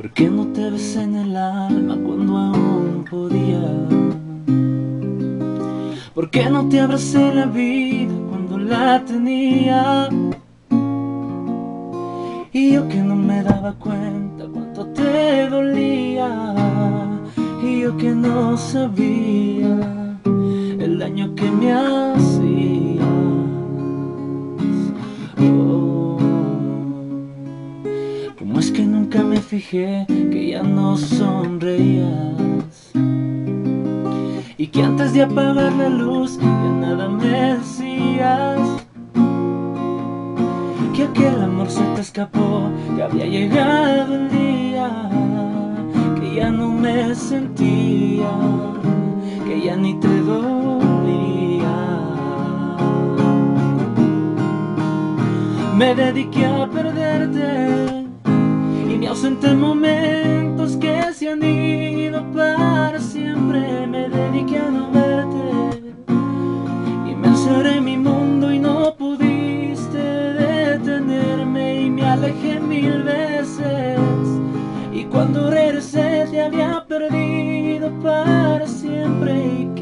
¿Por qué no te besé en el alma cuando aún podía? ¿Por qué no te abracé la vida cuando la tenía? Y yo que no me daba cuenta cuánto te dolía Y yo que no sabía el daño que me hacías oh. ¿Cómo es que nunca me fijé que ya no sonreías? Y que antes de apagar la luz ya nada me decías Que aquel amor se te escapó, que había llegado el día Que ya no me sentía, que ya ni te dolía. Me dediqué a perderte y mi ausente momentos que se han ido para siempre alejé mil veces y cuando regresé te había perdido para siempre y